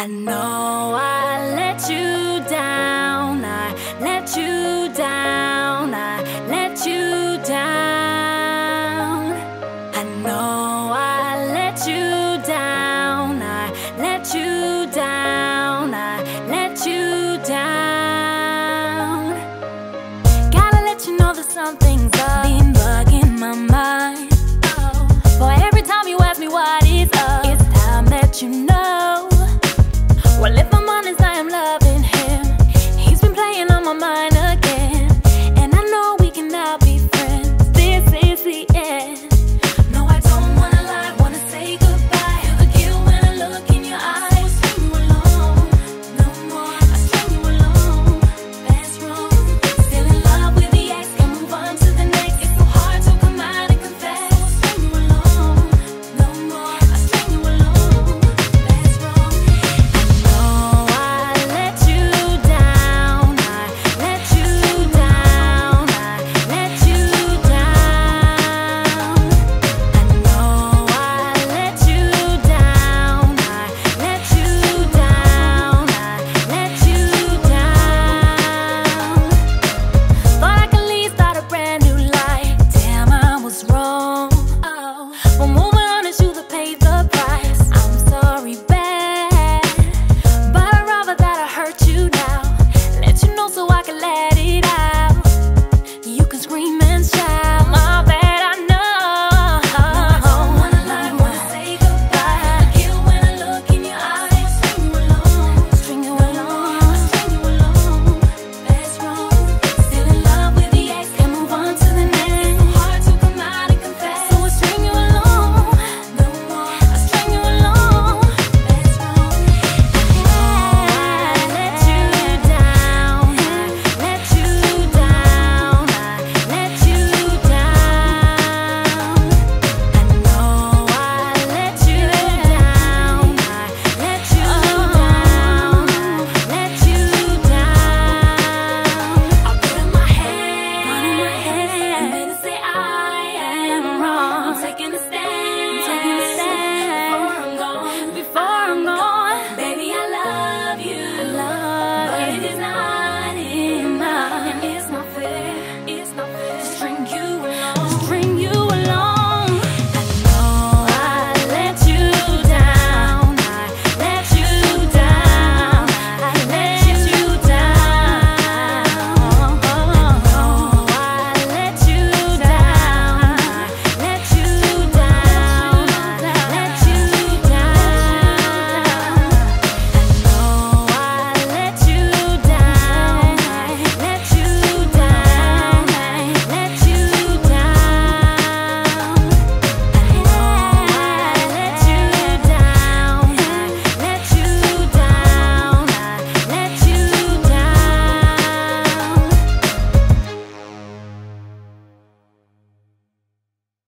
I know I let you